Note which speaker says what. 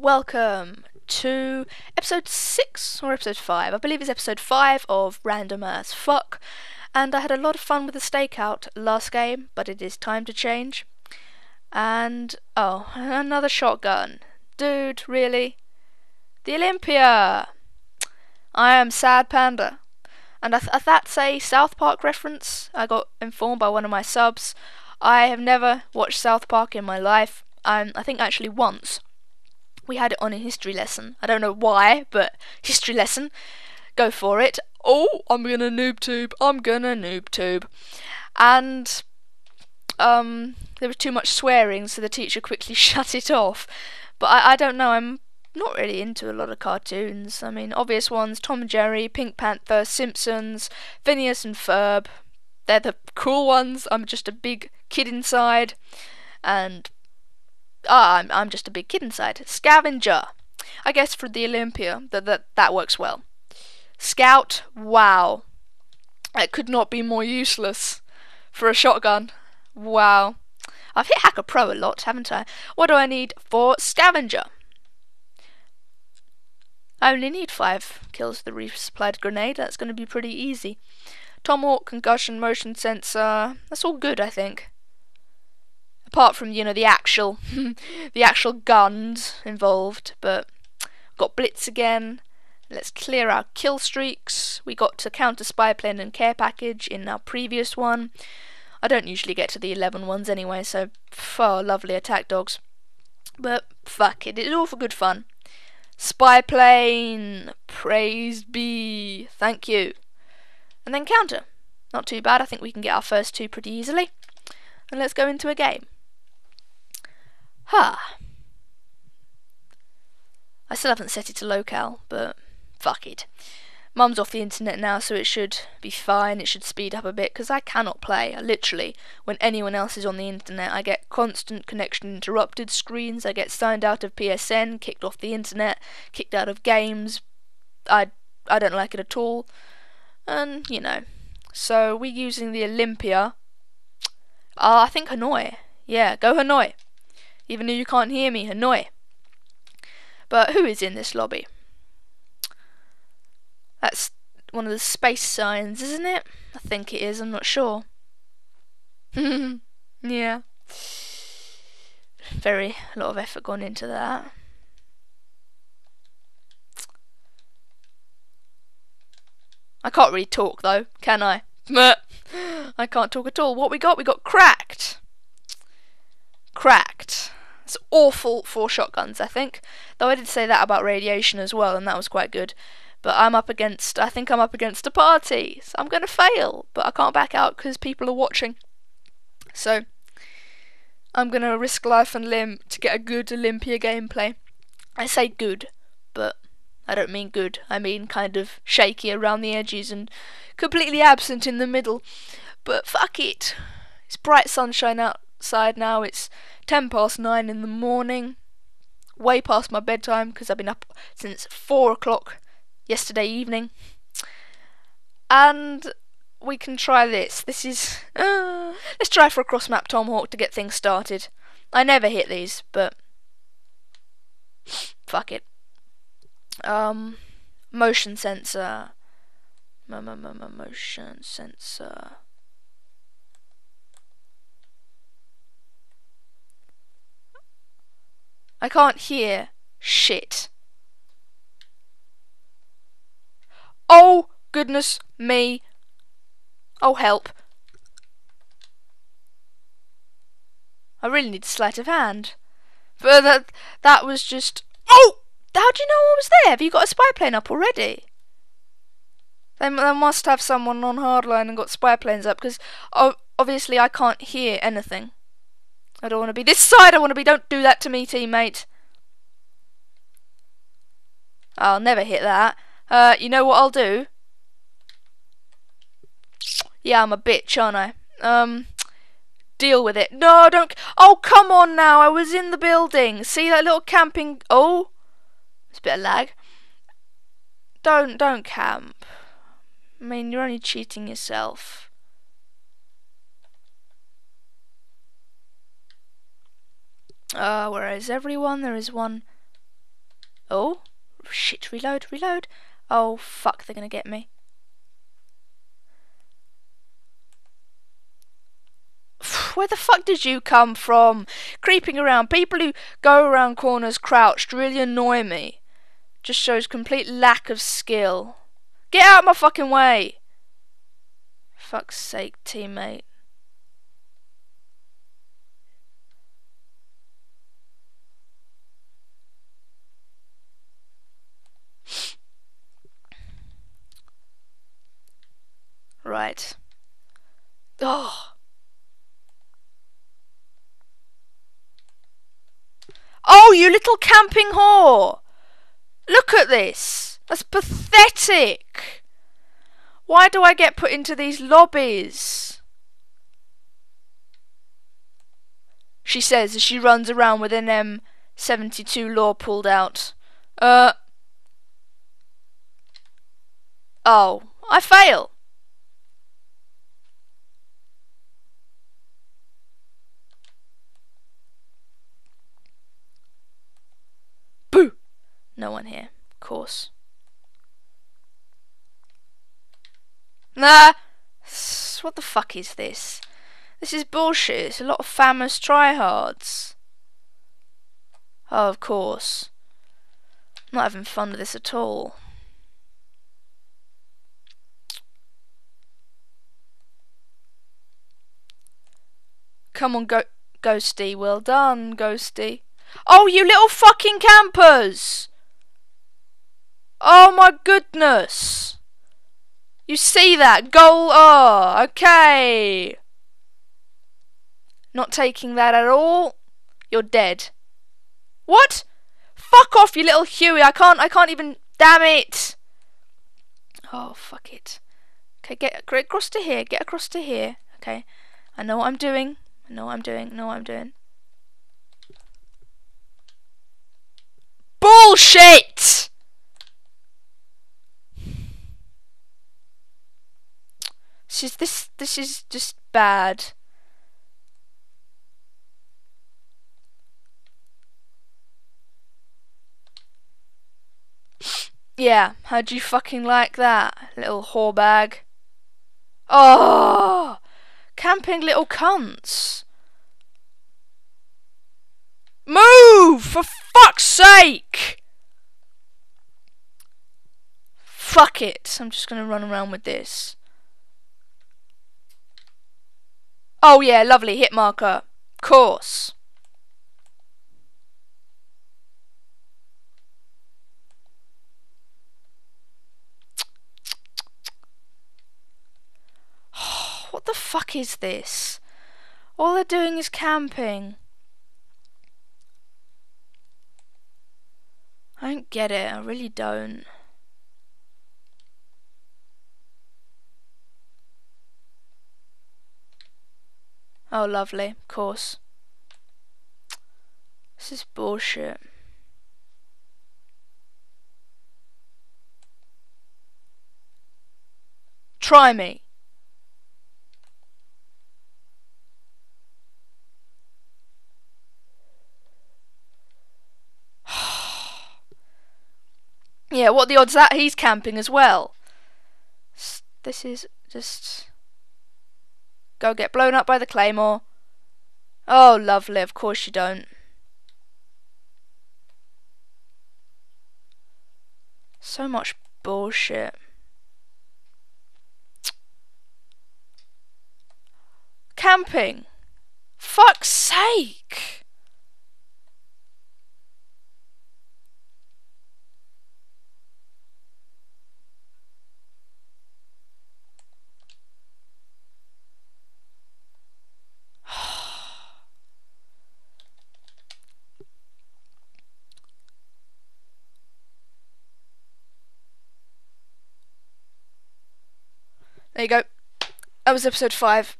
Speaker 1: welcome to episode 6 or episode 5. I believe it's episode 5 of Random as Fuck. And I had a lot of fun with the stakeout last game, but it is time to change. And oh, another shotgun. Dude, really? The Olympia! I am Sad Panda. And I that's a South Park reference. I got informed by one of my subs. I have never watched South Park in my life. Um, I think actually once we had it on a history lesson. I don't know why, but history lesson. Go for it. Oh, I'm gonna noob tube. I'm gonna noob tube. And um, there was too much swearing, so the teacher quickly shut it off. But I, I don't know. I'm not really into a lot of cartoons. I mean, obvious ones: Tom and Jerry, Pink Panther, Simpsons, Phineas and Ferb. They're the cool ones. I'm just a big kid inside, and ah, I'm I'm just a big kid inside. Scavenger. I guess for the Olympia that that that works well. Scout. Wow. It could not be more useless for a shotgun. Wow. I've hit Hacker Pro a lot, haven't I? What do I need for Scavenger? I only need five kills the resupplied grenade. That's going to be pretty easy. Tomahawk, concussion, motion sensor. That's all good, I think. Apart from, you know, the actual, the actual guns involved. But got Blitz again. Let's clear our kill streaks. We got to counter spy plane and care package in our previous one. I don't usually get to the 11 ones anyway, so far lovely attack dogs. But fuck it, it's all for good fun. Spy plane, praise be, thank you. And then counter. Not too bad, I think we can get our first two pretty easily. And let's go into a game. Ha. Huh. I still haven't set it to locale, but fuck it. Mum's off the internet now, so it should be fine. It should speed up a bit because I cannot play. Literally, when anyone else is on the internet, I get constant connection interrupted screens. I get signed out of PSN, kicked off the internet, kicked out of games. I I don't like it at all, and you know. So we're using the Olympia. Ah, uh, I think Hanoi. Yeah, go Hanoi. Even though you can't hear me, Hanoi. But who is in this lobby? That's one of the space signs, isn't it? I think it is, I'm not sure. yeah. Very a lot of effort gone into that. I can't really talk though, can I? I can't talk at all. What we got? We got cracked. Cracked. It's awful for shotguns, I think. Though I did say that about radiation as well, and that was quite good. But I'm up against, I think I'm up against a party, so I'm going to fail. But I can't back out because people are watching. So, I'm going to risk life and limb to get a good Olympia gameplay. I say good, but I don't mean good. I mean kind of shaky around the edges and completely absent in the middle. But fuck it. It's bright sunshine outside now. It's 10 past 9 in the morning. Way past my bedtime because I've been up since 4 o'clock yesterday evening. And we can try this. This is. Uh, let's try for a cross map Tomahawk to get things started. I never hit these, but. Fuck it. Um. Motion sensor. Motion sensor. I can't hear shit. Oh, goodness me. Oh, help. I really need sleight of hand. But that, that was just... Oh! How do you know I was there? Have you got a spy plane up already? They, they must have someone on hardline and got spy planes up, because obviously I can't hear anything. I don't want to be this side, I want to be... Don't do that to me, teammate. I'll never hit that. Uh, you know what I'll do? Yeah, I'm a bitch, aren't I? Um, deal with it. No, don't. Oh, come on now. I was in the building. See that little camping. Oh, it's a bit of lag. Don't, don't camp. I mean, you're only cheating yourself. Uh, where is everyone? There is one Oh, shit, reload, reload. Oh, fuck, they're gonna get me. Where the fuck did you come from? Creeping around. People who go around corners crouched really annoy me. Just shows complete lack of skill. Get out of my fucking way! Fuck's sake, teammate. Right. Oh. Oh, you little camping whore! Look at this! That's pathetic! Why do I get put into these lobbies? She says as she runs around with an M72 law pulled out. Uh. Oh, I fail. No one here, of course. Nah! What the fuck is this? This is bullshit. It's a lot of famous tryhards. Oh, of course. I'm not having fun with this at all. Come on, go Ghosty. Well done, Ghosty. Oh, you little fucking campers! Oh my goodness! You see that? Goal Oh, okay. Not taking that at all. You're dead. What? Fuck off, you little Huey. I can't, I can't even, damn it. Oh, fuck it. Okay, get, get across to here, get across to here. Okay, I know what I'm doing. I know what I'm doing, I know what I'm doing. Bullshit! This is this this is just bad. Yeah, how'd you fucking like that, little whore bag? Oh, camping little cunts. Move, for fuck's sake! Fuck it, I'm just gonna run around with this. Oh yeah, lovely hit marker. Course. what the fuck is this? All they're doing is camping. I don't get it, I really don't. Oh, lovely, of course. This is bullshit. Try me. yeah, what the odds that he's camping as well? This is just... Go get blown up by the claymore. Oh, lovely, of course you don't. So much bullshit. Camping. Fuck's sake. There you go. That was episode 5.